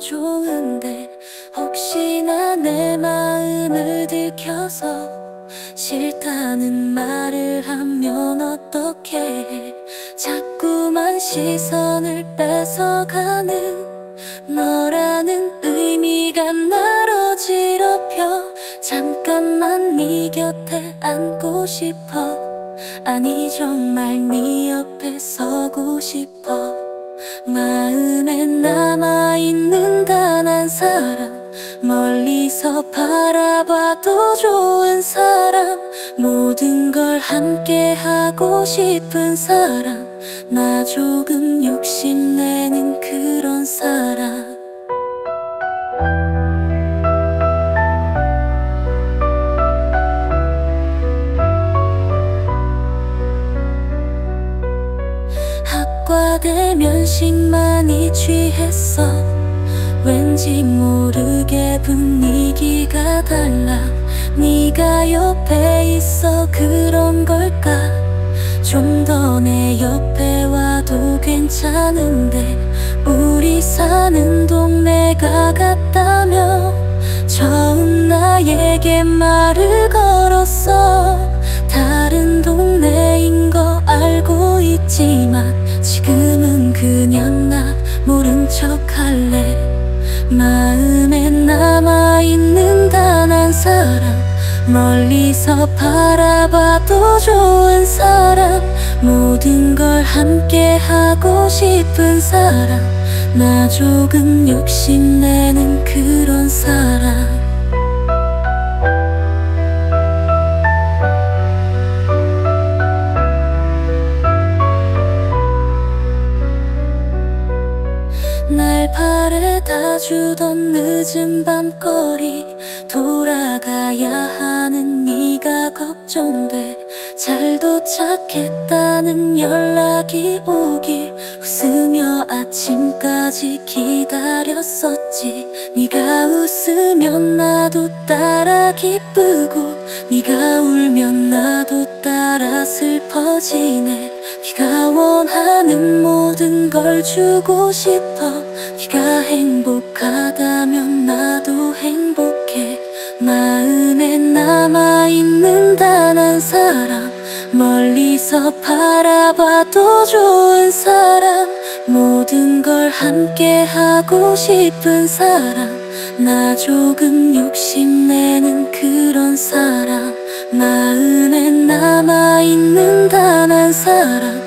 좋은데 혹시나 내 마음을 들켜서 싫다는 말을 하면 어떻게 해? 자꾸만 시선을 뺏어가는 너라는 의미가 날 어지럽혀 잠깐만 네 곁에 앉고 싶어. 아니 정말 네 옆에 서고 싶어 마음에 남아있는 단 한 사람. 멀리서 바라봐도 좋은 사람. 모든 걸 함께 하고 싶은 사람. 나 조금 욕심내는 그런 사람 과대 면식 많이 취했어. 왠지 모르게 분위기가 달라. 네가 옆에 있어 그런 걸까? 좀 더 내 옆에 와도 괜찮은데. 우리 사는 동네가 같다며. 처음 나에게 말을 걸었어. 다른 동네인 거 알고 있지만 지금은 그냥 나 모른 척 할래. 마음에 남아있는 단 한 사람 멀리서 바라봐도 좋은 사람 모든 걸 함께 하고 싶은 사람. 나 조금 욕심내는 그런 사람 날 바래다 주던 늦은 밤거리 돌아가야 하는 네가 걱정돼. 잘 도착했다는 연락이 오길 웃으며 아침까지 기다렸었지. 네가 웃으면 나도 따라 기쁘고 네가 울면 나도 따라 슬퍼지네. 네가 원하는 모든 걸 주고 싶어 네가 행복하다면 나도 행복해. 마음에 남아있는 단 한 사람 멀리서 바라봐도 좋은 사람 모든 걸 함께 하고 싶은 사람. 나 조금 욕심내는 그런 사람. 마음에 남아있는 단 한 사람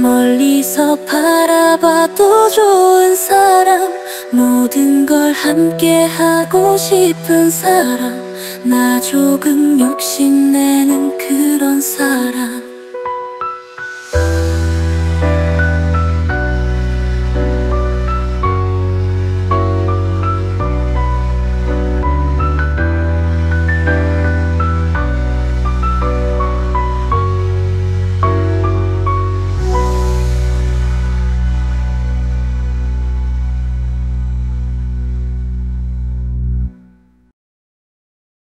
멀리서 바라봐도 좋은 사람 모든 걸 함께 하고 싶은 사람. 나 조금 욕심내는 그런 사람